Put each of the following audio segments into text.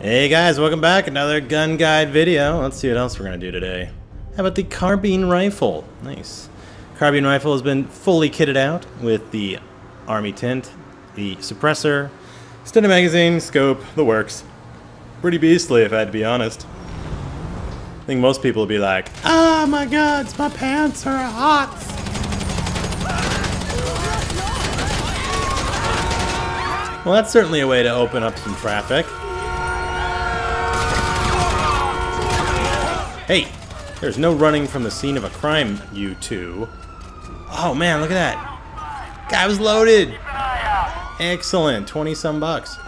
Hey guys, welcome back. Another gun guide video. Let's see what else we're going to do today. How about the carbine rifle? Nice. Carbine rifle has been fully kitted out with the army tint, the suppressor, extended magazine, scope, the works. Pretty beastly if I had to be honest. I think most people would be like, Oh my god, my pants are hot. Well, that's certainly a way to open up some traffic. Hey, there's no running from the scene of a crime, you two. Oh man, look at that. Guy was loaded. Excellent, 20 some bucks.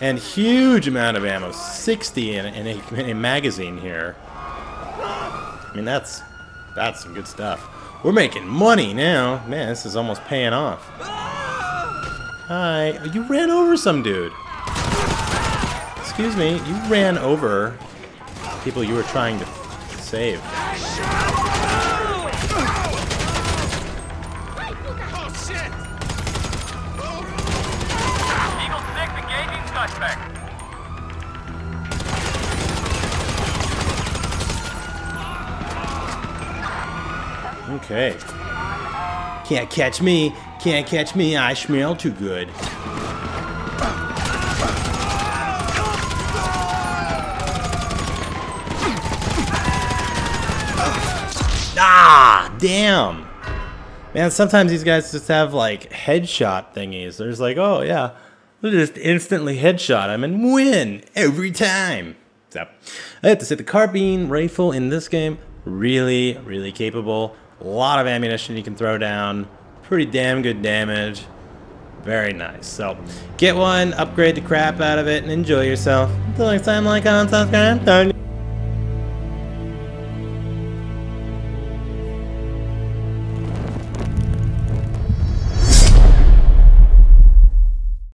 And huge amount of ammo, 60 in, in, a, in a magazine here. I mean, that's that's some good stuff. We're making money now. Man, this is almost paying off. Hi. You ran over some dude. Excuse me, you ran over people you were trying to save. Eagle 6 engaging suspect. Okay. Can't catch me. Can't catch me. I smell too good. Damn. Man, sometimes these guys just have like headshot thingies. There's like, oh yeah, they'll just instantly headshot him and win every time. So, I have to say, the carbine rifle in this game, really, really capable. A lot of ammunition you can throw down. Pretty damn good damage. Very nice. So, get one, upgrade the crap out of it, and enjoy yourself. Until next time, like, comment, subscribe.